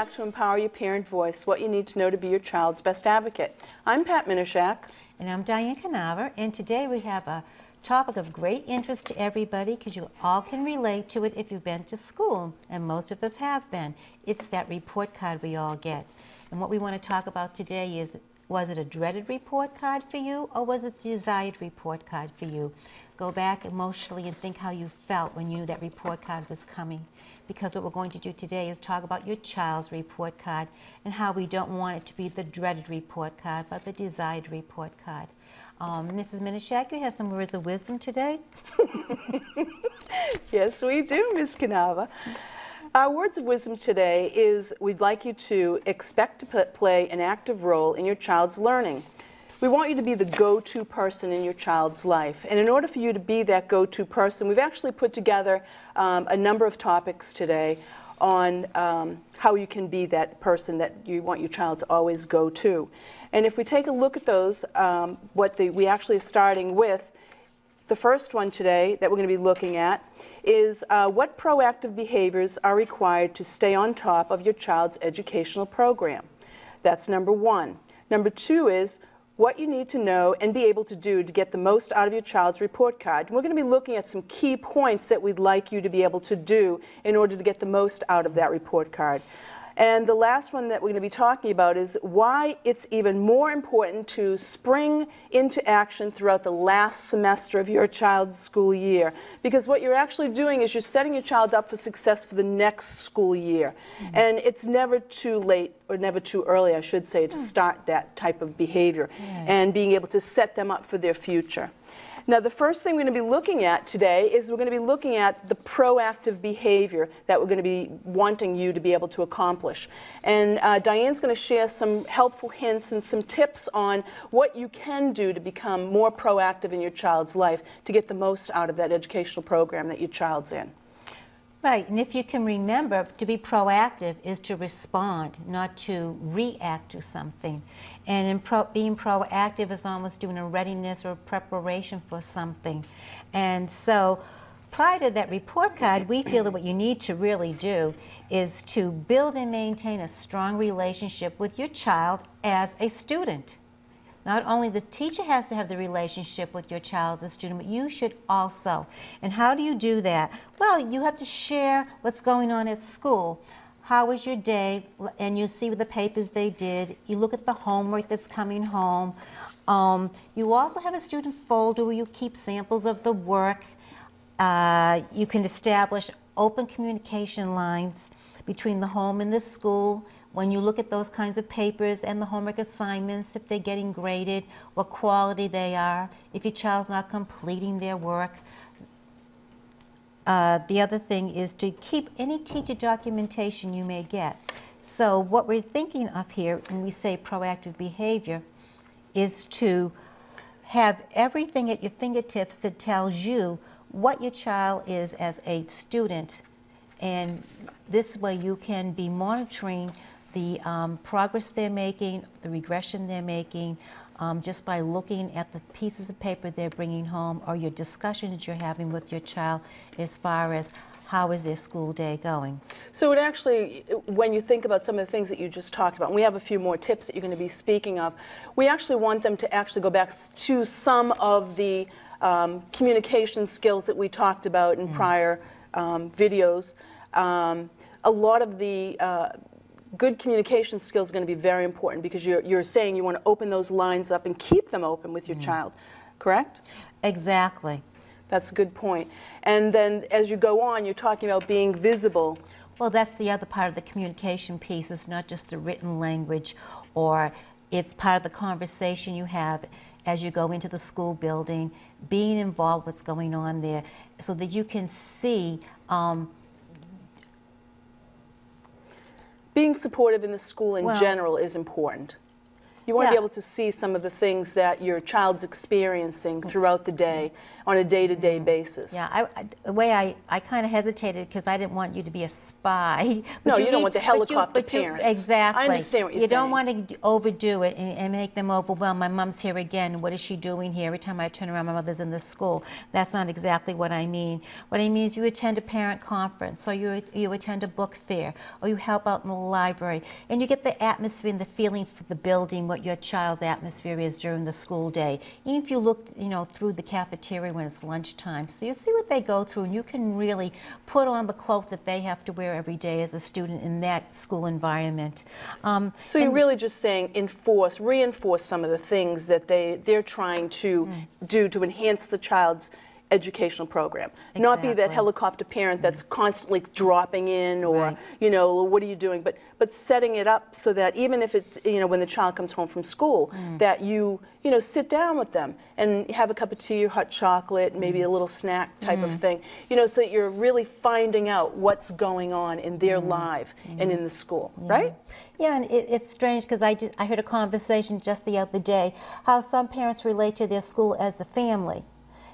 back to Empower Your Parent Voice, what you need to know to be your child's best advocate. I'm Pat Minishak. And I'm Diane Cannava, and today we have a topic of great interest to everybody because you all can relate to it if you've been to school, and most of us have been. It's that report card we all get. And what we want to talk about today is was it a dreaded report card for you or was it a desired report card for you? Go back emotionally and think how you felt when you knew that report card was coming. Because what we're going to do today is talk about your child's report card and how we don't want it to be the dreaded report card, but the desired report card. Um, Mrs. Minishak, you have some words of wisdom today? yes, we do, Ms. Cannava. Our words of wisdom today is we'd like you to expect to play an active role in your child's learning. We want you to be the go-to person in your child's life. And in order for you to be that go-to person, we've actually put together um, a number of topics today on um, how you can be that person that you want your child to always go to. And if we take a look at those, um, what the, we actually are starting with the first one today that we're going to be looking at is uh, what proactive behaviors are required to stay on top of your child's educational program. That's number one. Number two is what you need to know and be able to do to get the most out of your child's report card. And we're going to be looking at some key points that we'd like you to be able to do in order to get the most out of that report card. And the last one that we're going to be talking about is why it's even more important to spring into action throughout the last semester of your child's school year. Because what you're actually doing is you're setting your child up for success for the next school year. Mm-hmm. And it's never too late, or never too early, I should say, to mm. start that type of behavior and being able to set them up for their future. Now, the first thing we're going to be looking at today is we're going to be looking at the proactive behavior that we're going to be wanting you to be able to accomplish. And uh, Diane's going to share some helpful hints and some tips on what you can do to become more proactive in your child's life to get the most out of that educational program that your child's in. Right, and if you can remember, to be proactive is to respond, not to react to something. And in pro being proactive is almost doing a readiness or preparation for something. And so, prior to that report card, we feel that what you need to really do is to build and maintain a strong relationship with your child as a student. Not only the teacher has to have the relationship with your child as a student, but you should also. And how do you do that? Well, you have to share what's going on at school. How was your day? And you see the papers they did. You look at the homework that's coming home. Um, you also have a student folder where you keep samples of the work. Uh, you can establish open communication lines between the home and the school when you look at those kinds of papers and the homework assignments, if they're getting graded, what quality they are, if your child's not completing their work. Uh, the other thing is to keep any teacher documentation you may get. So what we're thinking of here when we say proactive behavior is to have everything at your fingertips that tells you what your child is as a student and this way you can be monitoring the um, progress they're making, the regression they're making, um, just by looking at the pieces of paper they're bringing home or your discussions you're having with your child as far as how is their school day going? So it actually, when you think about some of the things that you just talked about, and we have a few more tips that you're going to be speaking of, we actually want them to actually go back to some of the um, communication skills that we talked about in mm. prior um, videos. Um, a lot of the uh, good communication skills are going to be very important because you're, you're saying you want to open those lines up and keep them open with your mm. child, correct? Exactly. That's a good point. And then as you go on, you're talking about being visible. Well, that's the other part of the communication piece. It's not just the written language, or it's part of the conversation you have as you go into the school building, being involved with what's going on there, so that you can see um, being supportive in the school in well, general is important. You want yeah. to be able to see some of the things that your child's experiencing mm. throughout the day on a day-to-day basis. Yeah, I, I, the way I, I kind of hesitated because I didn't want you to be a spy. No, But you don't need- want the but you- helicopter but you- parents. Exactly. I understand what you're You don't want to overdo it and, and make them overwhelmed. My mom's here again. What is she doing here? Every time I turn around, my mother's in the school. That's not exactly what I mean. What I mean is you attend a parent conference, or you, you attend a book fair, or you help out in the library, and you get the atmosphere and the feeling for the building, what your child's atmosphere is during the school day. Even if you look, you know, through the cafeteria when it's lunchtime, so you see what they go through, and you can really put on the cloak that they have to wear every day as a student in that school environment. Um, So you're really just saying enforce, reinforce some of the things that they, they're trying to Mm. do to enhance the child's educational program. Not be that helicopter parent that's constantly dropping in or, Right. you know, what are you doing? But, but setting it up so that even if it's, you know, when the child comes home from school, Mm. that you, you know, sit down with them and have a cup of tea or hot chocolate, maybe a Mm. little snack type of thing, you know, so that you're really finding out what's going on in their Mm. life and in the school, right? Yeah, and it, it's strange because I, I heard a conversation just the other day how some parents relate to their school as the family.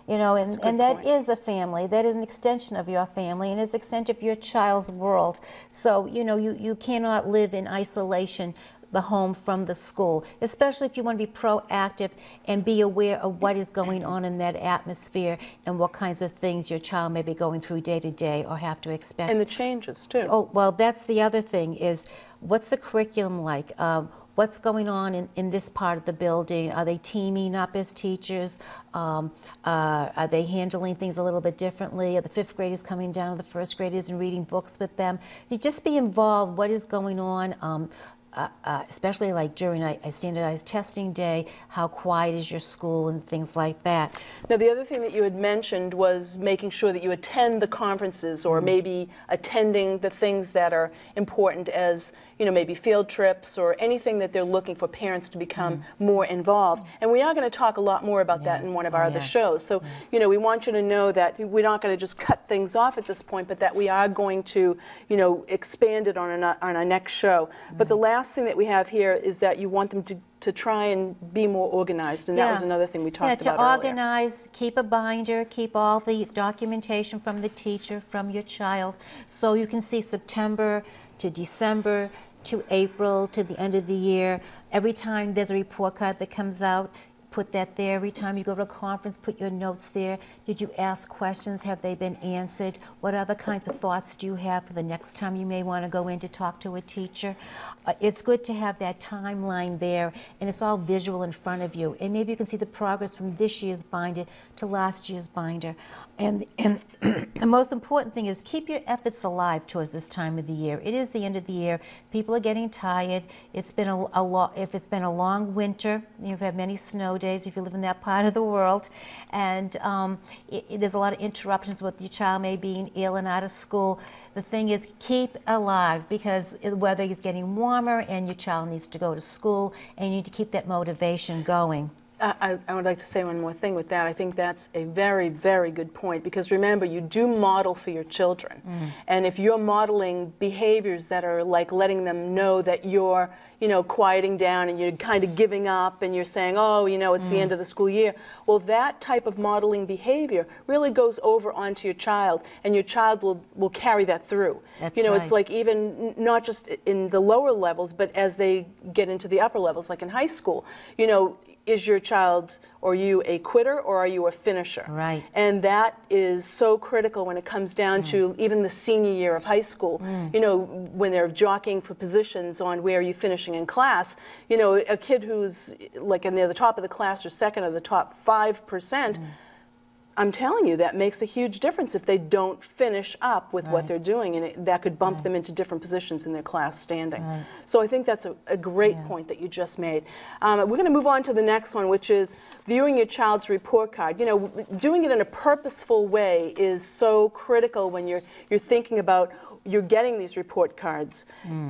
You know, and, and that point. is a family. That is an extension of your family and is an extension of your child's world. So, you know, you, you cannot live in isolation the home from the school, especially if you want to be proactive and be aware of what is going on in that atmosphere and what kinds of things your child may be going through day to day or have to expect. And the changes, too. Oh, well, that's the other thing is what's the curriculum like? Um, what's going on in, in this part of the building? Are they teaming up as teachers? Um, uh, are they handling things a little bit differently? Are the fifth graders coming down to the first graders and reading books with them? You just be involved. What is going on? Um, uh, uh, especially like during a, a standardized testing day, how quiet is your school and things like that. Now, the other thing that you had mentioned was making sure that you attend the conferences or maybe attending the things that are important as, you know, maybe field trips or anything that they're looking for parents to become mm. more involved. And we are going to talk a lot more about that in one of our Oh, other yeah. shows. So, you know, we want you to know that we're not going to just cut things off at this point, but that we are going to, you know, expand it on our, on our next show. But the mm. last thing that we have here is that you want them to, to try and be more organized. And that was another thing we talked yeah, about to earlier. organize, keep a binder, keep all the documentation from the teacher, from your child, so you can see September to December to April to the end of the year. Every time there's a report card that comes out, put that there. Every time you go to a conference, put your notes there. Did you ask questions? Have they been answered? What other kinds of thoughts do you have for the next time you may want to go in to talk to a teacher? Uh, it's good to have that timeline there, and it's all visual in front of you. And maybe you can see the progress from this year's binder to last year's binder. And, and the most important thing is keep your efforts alive towards this time of the year. It is the end of the year. People are getting tired. It's been a, a lo- if it's been a long winter, you've had many snow days if you live in that part of the world, and um, it, it- there's a lot of interruptions with your child may being ill and out of school. The thing is, keep alive because the weather is getting warmer and your child needs to go to school, and you need to keep that motivation going. I, I- I would like to say one more thing with that. I think that's a very, very good point because remember, you do model for your children. Mm. And if you're modeling behaviors that are like letting them know that you're, you know, quieting down and you're kind of giving up and you're saying, oh, you know, it's the end mm. of the school year, well, that type of modeling behavior really goes over onto your child and your child will, will carry that through. That's you know, it's like even not just in the lower levels, but as they get into the upper levels, like in high school, you know, is your child or you a quitter or are you a finisher? Right. And that is so critical when it comes down to mm. even the senior year of high school. Mm. You know, when they're jockeying for positions on where are you finishing in class, you know, a kid who's like in the top of the class or second of the top 5%. I'm telling you, that makes a huge difference if they don't finish up with what they're doing, and it, that could bump them into different positions in their class standing. So I think that's a, a great Yeah. point that you just made. Um, we're going to move on to the next one, which is viewing your child's report card. You know, doing it in a purposeful way is so critical when you're you're thinking about you're getting these report cards.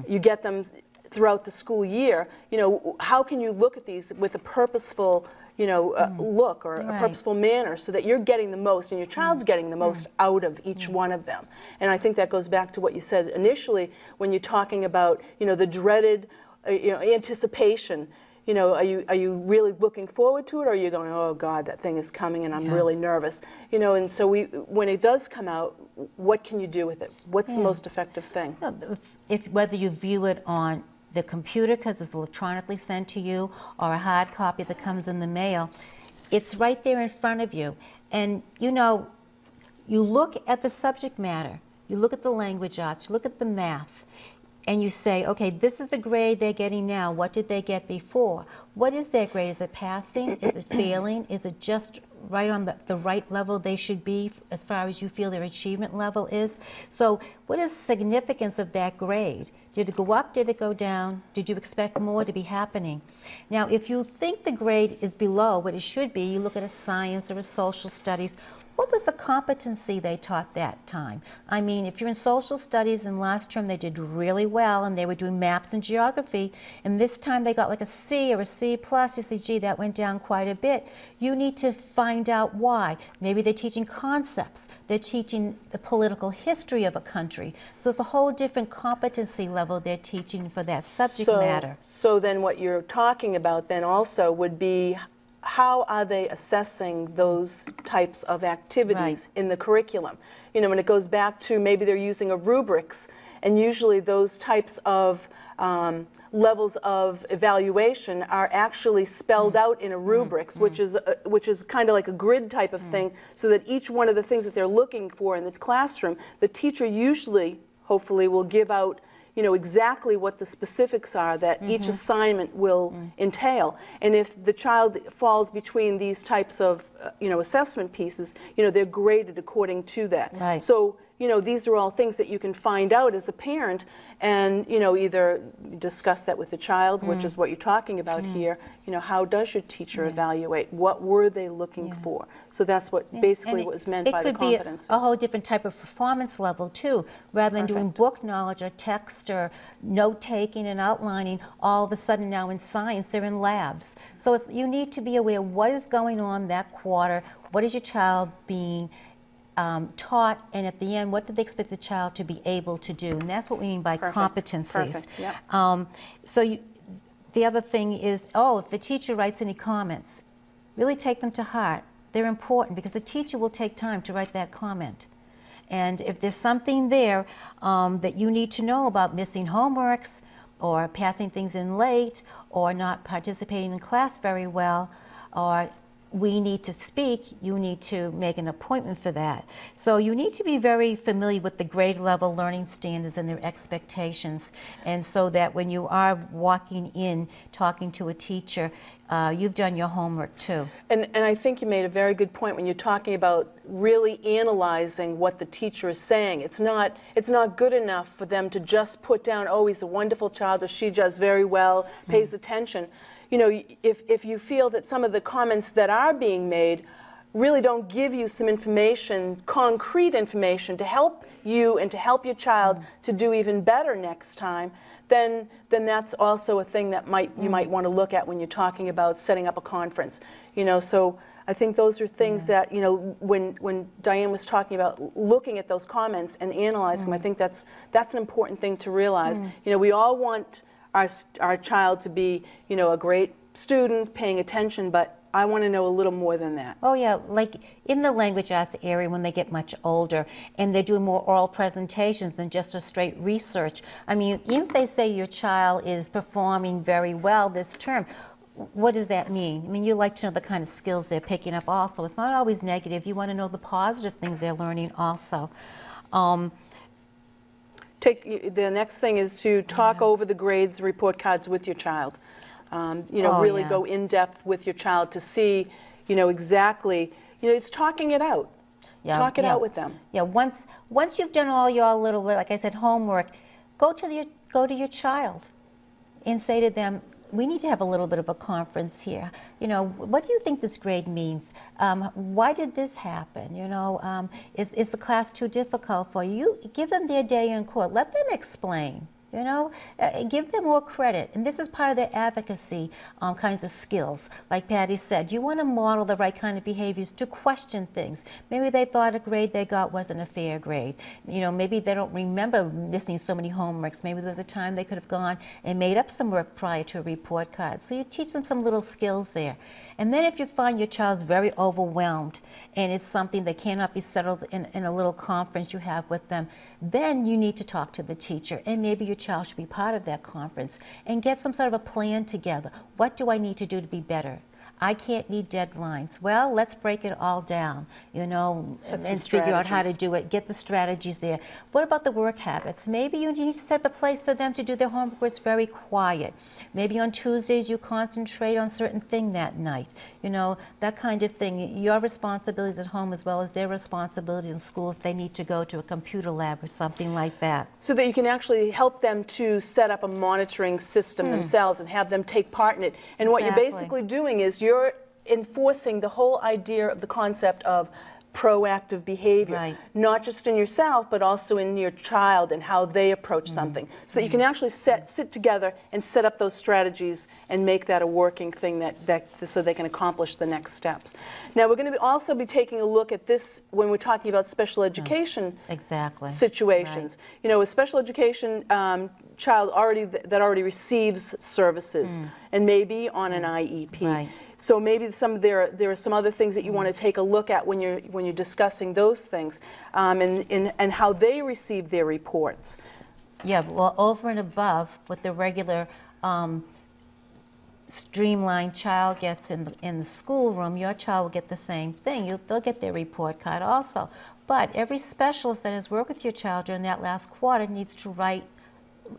You get them throughout the school year. You know, how can you look at these with a purposeful you know, uh, look or a purposeful manner so that you're getting the most and your child's getting the most out of each one of them. And I think that goes back to what you said initially when you're talking about, you know, the dreaded, uh, you know, anticipation. You know, are you, are you really looking forward to it, or are you going, oh God, that thing is coming and I'm Yeah. really nervous? You know, and so we, when it does come out, what can you do with it? What's the most effective thing? If, if, whether you view it on the computer because it's electronically sent to you or a hard copy that comes in the mail, it's right there in front of you. And you know, you look at the subject matter, you look at the language arts, you look at the math, and you say, okay, this is the grade they're getting now. What did they get before? What is their grade? Is it passing? Is it failing? Is it just right on the, the right level they should be as far as you feel their achievement level is? So, what is the significance of that grade? Did it go up? Did it go down? Did you expect more to be happening? Now, if you think the grade is below what it should be, you look at a science or a social studies. What was the competency they taught that time? I mean, if you're in social studies and last term they did really well and they were doing maps and geography, and this time they got like a C or a C plus, you say, gee, that went down quite a bit. You need to find out why. Maybe they're teaching concepts, they're teaching the political history of a country. So it's a whole different competency level they're teaching for that subject so, matter. So then what you're talking about then also would be how are they assessing those types of activities Right. in the curriculum? You know, when it goes back to maybe they're using a rubrics, and usually those types of um, levels of evaluation are actually spelled Mm. out in a rubrics, which is a, which is kind of like a grid type Mm. of thing, so that each one of the things that they're looking for in the classroom, the teacher usually, hopefully, will give out you know exactly what the specifics are that Mm-hmm. each assignment will Mm. entail and if the child falls between these types of uh, you know assessment pieces you know they're graded according to that Right. so you know these are all things that you can find out as a parent and you know either discuss that with the child which Mm. is what you're talking about here you know how does your teacher evaluate what were they looking for so that's what Yeah, basically it- what was meant by the It could be a- a whole different type of performance level too, rather than doing book knowledge or text or note taking and outlining. All of a sudden now in science they're in labs. So it's, you need to be aware what is going on that quarter. What is your child being um, taught, and at the end, what do they expect the child to be able to do? And that's what we mean by Perfect. competencies. Perfect. Yep. Um, so you, the other thing is, oh, if the teacher writes any comments, really take them to heart. They're important because the teacher will take time to write that comment. And if there's something there um, that you need to know about missing homeworks or passing things in late or not participating in class very well or we need to speak, you need to make an appointment for that. So you need to be very familiar with the grade level learning standards and their expectations. And so that when you are walking in talking to a teacher, uh, you've done your homework too. And, and I think you made a very good point when you're talking about really analyzing what the teacher is saying. It's not, it's not good enough for them to just put down, oh, he's a wonderful child, or she does very well, pays attention. You know, if, if you feel that some of the comments that are being made really don't give you some information, concrete information to help you and to help your child to do even better next time, then then that's also a thing that might you might want to look at when you're talking about setting up a conference. You know, so I think those are things that you know when when Diane was talking about looking at those comments and analyzing them. I mm. think that's that's an important thing to realize. Mm. You know, we all want our our child to be you know a great student, paying attention, but I want to know a little more than that. Oh, yeah, like in the language arts area when they get much older and they're doing more oral presentations than just a straight research. I mean, if they say your child is performing very well this term, what does that mean? I mean, you like to know the kind of skills they're picking up also. It's not always negative. You want to know the positive things they're learning also. Um, Take, the next thing is to talk over the grades report cards with your child. Um, You know, Oh, really yeah. go in-depth with your child to see, you know, exactly, you know, it's talking it out. Yeah, Talk it yeah. out with them. Yeah, once once you've done all your little, like I said, homework, go to your go to your child, and say to them, "We need to have a little bit of a conference here. You know, what do you think this grade means? Um, why did this happen? You know, um, is is the class too difficult for you? You Give them their day in court. Let them explain. You know, uh, give them more credit. And this is part of their advocacy um, kinds of skills. Like Patty said, you want to model the right kind of behaviors to question things. Maybe they thought a grade they got wasn't a fair grade. You know, maybe they don't remember missing so many homeworks. Maybe there was a time they could have gone and made up some work prior to a report card. So you teach them some little skills there. And then if you find your child's very overwhelmed and it's something that cannot be settled in, in a little conference you have with them, then you need to talk to the teacher. And maybe your child should be part of that conference and get some sort of a plan together. What do I need to do to be better? I can't meet deadlines. Well, let's break it all down, you know, Set and, and figure out how to do it, get the strategies there. What about the work habits? Maybe you need to set up a place for them to do their homework where it's very quiet. Maybe on Tuesdays you concentrate on certain thing that night. You know, that kind of thing. Your responsibilities at home as well as their responsibilities in school if they need to go to a computer lab or something like that. So that you can actually help them to set up a monitoring system themselves and have them take part in it. And what you're Hmm. Basically doing is you're enforcing the whole idea of the concept of proactive behavior. Right. Not just in yourself, but also in your child and how they approach Hmm. something. So that you can actually set, sit together and set up those strategies and make that a working thing that, that, so they can accomplish the next steps. Now, we're going to also be taking a look at this when we're talking about special education Exactly. situations. You know, with special education um, child already that already receives services and maybe on an IEP. Mm. Right. So maybe some there there are some other things that you want to take a look at when you're when you're discussing those things um, and, and and how they receive their reports. Yeah, well, over and above what the regular um, streamlined child gets in the, in the schoolroom, your child will get the same thing. You, they'll get their report card also. But every specialist that has worked with your child during that last quarter needs to write,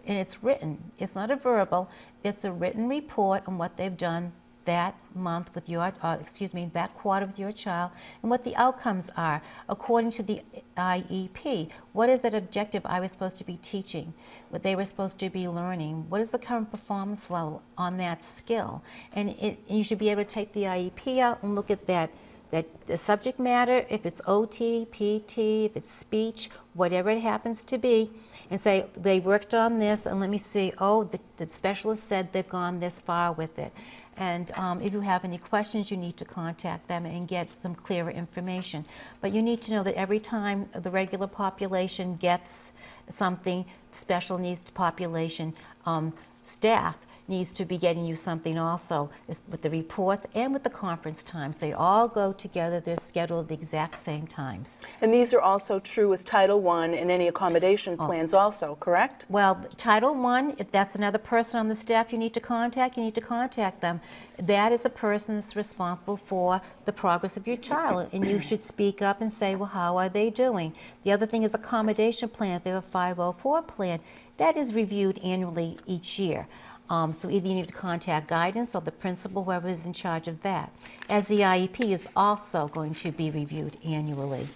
and it's written. It's not a verbal. It's a written report on what they've done that month with your, uh, excuse me, that quarter with your child, and what the outcomes are according to the IEP. What is that objective I was supposed to be teaching? What they were supposed to be learning? What is the current performance level on that skill? And, it, and you should be able to take the IEP out and look at that that the subject matter, if it's OT, PT, if it's speech, whatever it happens to be, and say, they worked on this, and let me see, oh, the, the specialist said they've gone this far with it. And um, if you have any questions, you need to contact them and get some clearer information. But you need to know that every time the regular population gets something, special needs population um, staff needs to be getting you something also is with the reports and with the conference times. They all go together, they're scheduled at the exact same times. And these are also true with Title I and any accommodation Oh. plans also, correct? Well, Title I, if that's another person on the staff you need to contact, you need to contact them. That is a person that's responsible for the progress of your child, and you should speak up and say, well, how are they doing? The other thing is accommodation plan. If they have a 504 plan, that is reviewed annually each year. Um, so either you need to contact guidance or the principal, whoever is in charge of that. As the IEP is also going to be reviewed annually.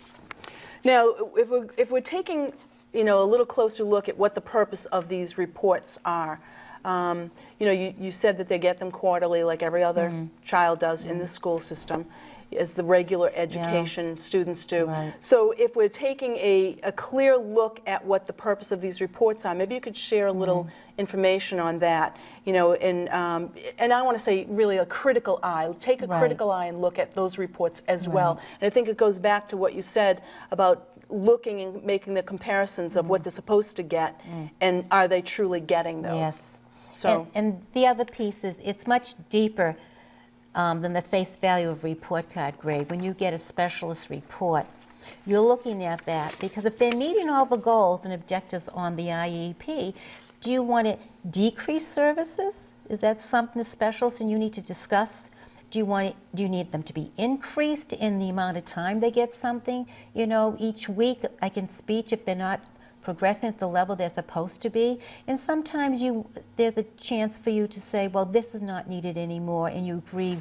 Now, if we're, if we're taking, you know, a little closer look at what the purpose of these reports are, um, you know, you, you said that they get them quarterly like every other Mm-hmm. child does in the school system, as the regular education students do. Right. So if we're taking a, a clear look at what the purpose of these reports are, maybe you could share a little Mm-hmm. information on that, you know, and, um, and I want to say really a critical eye, take a Right. critical eye and look at those reports as well. And I think it goes back to what you said about looking and making the comparisons of Mm-hmm. what they're supposed to get and are they truly getting those? Yes. So, And, and the other piece is, it's much deeper um, than the face value of report card grade. When you get a specialist report, you're looking at that because if they're meeting all the goals and objectives on the IEP, do you want to decrease services? Is that something the specialist and you need to discuss? Do you want it, do you need them to be increased in the amount of time they get something? You know, each week, like in speech, if they're not progressing at the level they're supposed to be. And sometimes you, there's a chance for you to say, well, this is not needed anymore, and you agree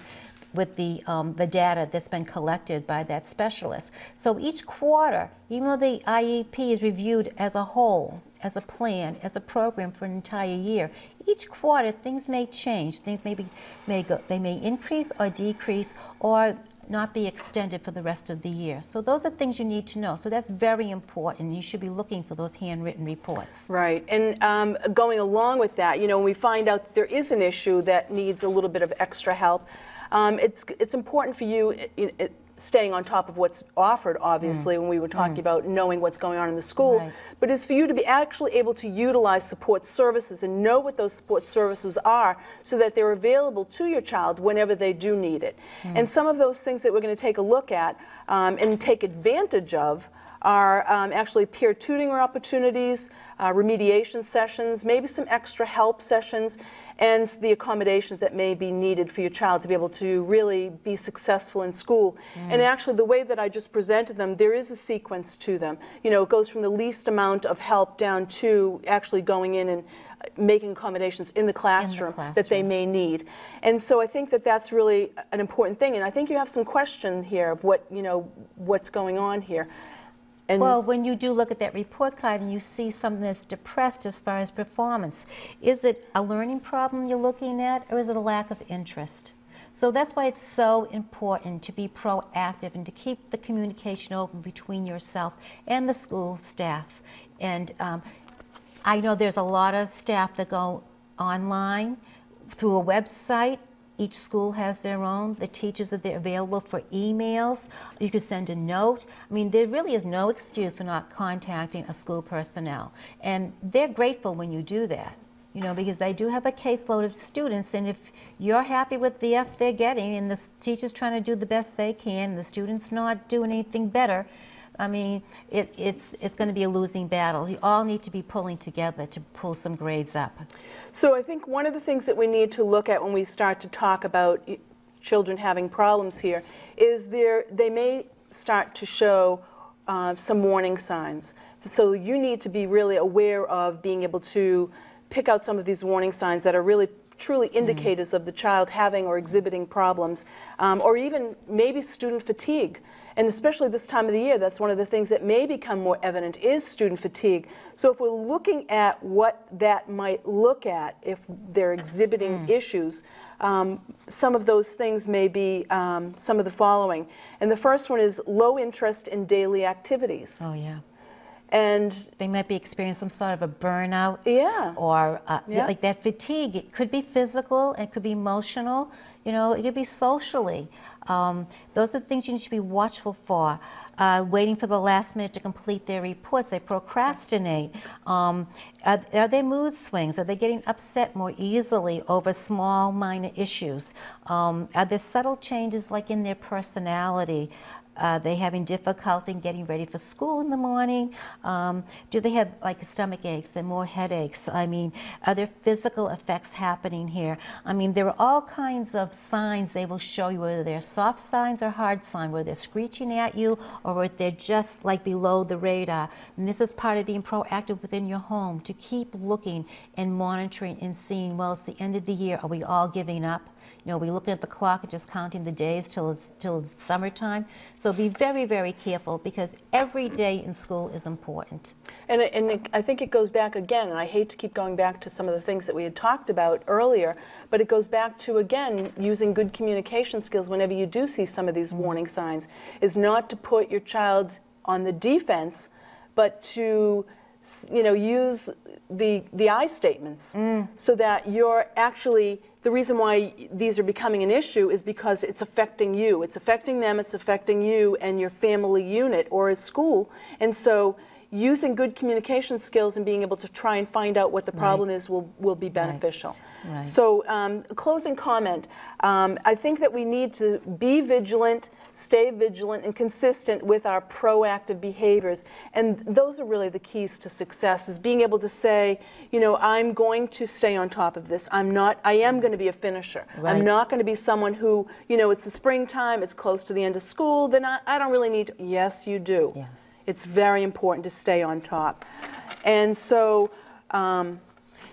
with the, um, the data that's been collected by that specialist. So each quarter, even though the IEP is reviewed as a whole, as a plan, as a program for an entire year, each quarter things may change. Things may, be, may go, they may increase or decrease, or not be extended for the rest of the year. So those are things you need to know. So that's very important. You should be looking for those handwritten reports. Right, and um, going along with that, you know, when we find out that there is an issue that needs a little bit of extra help, um, it's, it's important for you, i- i- staying on top of what's offered, obviously, when we were talking about knowing what's going on in the school, Right. but is for you to be actually able to utilize support services and know what those support services are so that they're available to your child whenever they do need it. And some of those things that we're going to take a look at um, and take advantage of are um, actually peer tutoring opportunities, uh, remediation sessions, maybe some extra help sessions, and the accommodations that may be needed for your child to be able to really be successful in school. And actually, the way that I just presented them, there is a sequence to them. You know, it goes from the least amount of help down to actually going in and uh, making accommodations in the classroom, that they may need. And so I think that that's really an important thing. And I think you have some question here of what, you know, what's going on here. And Well, when you do look at that report card and you see something that's depressed as far as performance, is it a learning problem you're looking at or is it a lack of interest? So that's why it's so important to be proactive and to keep the communication open between yourself and the school staff. And um, I know there's a lot of staff that go online through a website. Each school has their own. The teachers are there available for emails. You could send a note. I mean, there really is no excuse for not contacting a school personnel. And they're grateful when you do that, you know, because they do have a caseload of students. And if you're happy with the F they're getting and the teacher's trying to do the best they can, and the student's not doing anything better, I mean, it, it's, it's going to be a losing battle. You all need to be pulling together to pull some grades up. So I think one of the things that we need to look at when we start to talk about children having problems here is there they may start to show uh, some warning signs. So you need to be really aware of being able to pick out some of these warning signs that are really truly indicators of the child having or exhibiting problems, um, or even maybe student fatigue. And especially this time of the year, that's one of the things that may become more evident is student fatigue. So if we're looking at what that might look at if they're exhibiting issues, um, some of those things may be um, some of the following. And the first one is low interest in daily activities. Oh, yeah. And They might be experiencing some sort of a burnout. Yeah. Or uh, Yeah. like that fatigue. It could be physical, it could be emotional, you know, it could be socially. Um, those are things you need to be watchful for. Uh, waiting for the last minute to complete their reports, they procrastinate. Um, are, are there mood swings? Are they getting upset more easily over small, minor issues? Um, are there subtle changes like in their personality? Are they having difficulty in getting ready for school in the morning? Um, do they have like stomach aches and more headaches? I mean, are there physical effects happening here? I mean, there are all kinds of signs they will show you, whether they're soft signs or hard signs, whether they're screeching at you or whether they're just like below the radar. And this is part of being proactive within your home to keep looking and monitoring and seeing, well, it's the end of the year. Are we all giving up? You know, are we looking at the clock and just counting the days till it's, till it's summertime? So be very, very careful because every day in school is important. And, and it- I think it goes back again, and I hate to keep going back to some of the things that we had talked about earlier, but it goes back to, again, using good communication skills whenever you do see some of these warning signs, is not to put your child on the defense, but to, you know, use the, the I statements mm. so that you're actually, the reason why these are becoming an issue is because it's affecting you. It's affecting them, it's affecting you and your family unit or at school. And so using good communication skills and being able to try and find out what the problem is will, will be beneficial. Right. So, um, closing comment um, I think that we need to be vigilant, stay vigilant, and consistent with our proactive behaviors. And those are really the keys to success is being able to say, you know, I'm going to stay on top of this. I'm not, I am going to be a finisher. Right. I'm not going to be someone who, you know, it's the springtime, it's close to the end of school, then I, I don't really need to. Yes, you do. Yes. It's very important to stay on top. And so, um,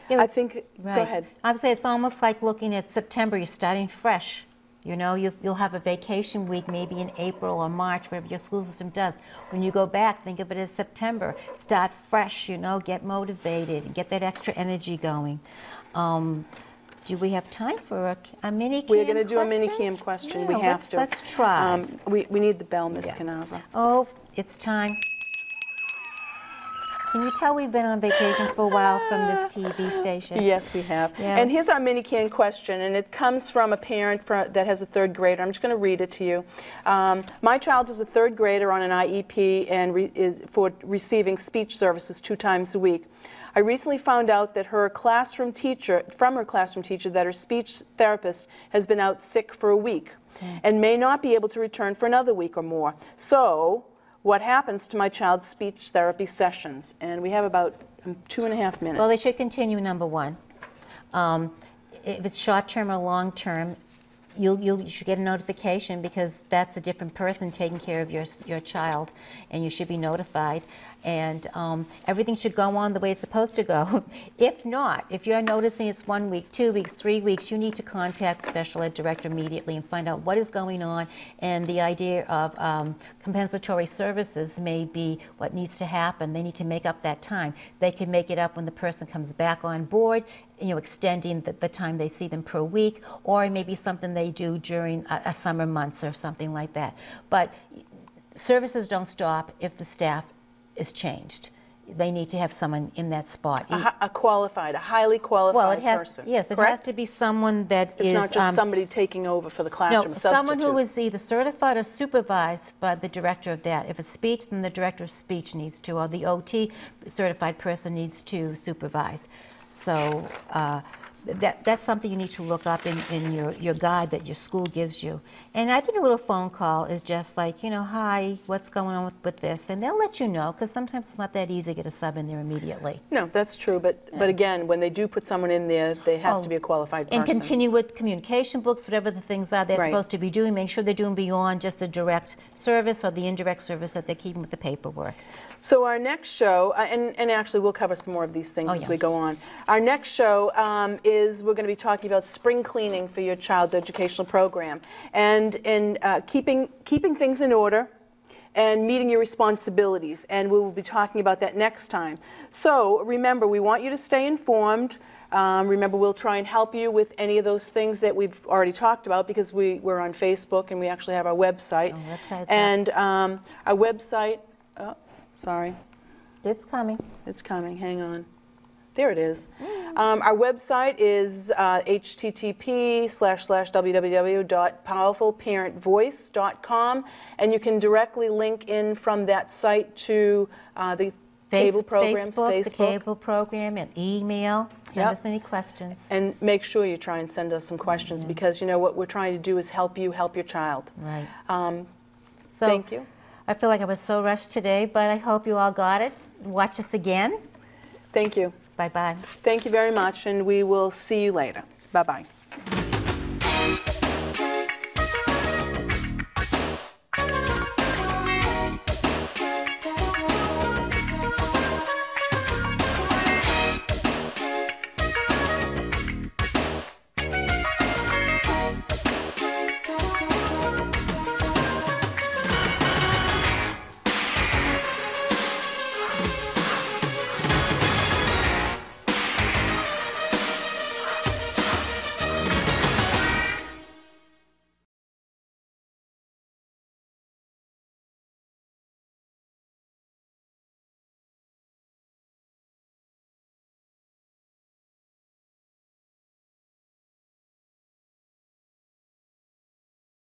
It I think, Right. go ahead. I would say it's almost like looking at September, you're starting fresh. You know, you, you'll have a vacation week maybe in April or March, whatever your school system does. When you go back, think of it as September. Start fresh, you know, get motivated, get that extra energy going. Um, do we have time for a, a mini cam We're going to do a mini question? cam question. We have let's- to. Let's try. Um, We we need the bell, Miss Yeah. Cannava. Oh, it's time. Can you tell we've been on vacation for a while from this TV station? Yes, we have. Yeah. And here's our mini can question, and it comes from a parent for, that has a third grader. I'm just going to read it to you. Um, my child is a third grader on an IEP and re, is for receiving speech services two times a week. I recently found out that her classroom teacher, from her classroom teacher, that her speech therapist has been out sick for a week and may not be able to return for another week or more. So, what happens to my child's speech therapy sessions? And we have about two and a half minutes. Well, they should continue, number one. Um, If it's short-term or long-term, you'll, you'll, you should get a notification because that's a different person taking care of your, your child, and you should be notified. And um, everything should go on the way it's supposed to go. If not, if you're noticing it's one week, two weeks, three weeks, you need to contact special ed director immediately and find out what is going on. And the idea of um, compensatory services may be what needs to happen. They need to make up that time. They can make it up when the person comes back on board, you know, extending the, the time they see them per week, or it may be something they do during a, a summer months or something like that. But services don't stop if the staff is changed. They need to have someone in that spot. A, a qualified, a highly qualified well, it has person. yes, it correct? has to be someone that It's is not just um, somebody taking over for the classroom. no, someone who is either certified or supervised by the director of that. If it's speech, then the director of speech needs to, or the OT certified person needs to supervise. So uh, that, that's something you need to look up in, in your, your guide that your school gives you. And I think a little phone call is just like, you know, hi, what's going on with, with this? And they'll let you know, because sometimes it's not that easy to get a sub in there immediately. No, that's true, but, but again, when they do put someone in there, there has to be a qualified person. And continue with communication books, whatever the things are they're Right. supposed to be doing. Make sure they're doing beyond just the direct service or the indirect service that they're keeping with the paperwork. So our next show, uh, and, and actually we'll cover some more of these things Oh, as we go on. Our next show um, is we're going to be talking about spring cleaning for your child's educational program, and in uh, keeping keeping things in order. And meeting your responsibilities, and we will be talking about that next time. So remember, we want you to stay informed. Um, remember, we'll try and help you with any of those things that we've already talked about because we, we're on Facebook and we actually have our website. Our website's and um, our website, oh, sorry, It's coming. it's coming, hang on. There it is. Um, our website is uh, http slash slash www.powerfulparentvoice.com, and you can directly link in from that site to uh, the Face- cable programs, Facebook, the cable program, and email. Send Yep. us any questions. and make sure you try and send us some questions because you know what we're trying to do is help you help your child. Right. Um, So thank you. I feel like I was so rushed today, but I hope you all got it. Watch us again. Thank you. Bye bye. Thank you very much, and we will see you later. Bye bye.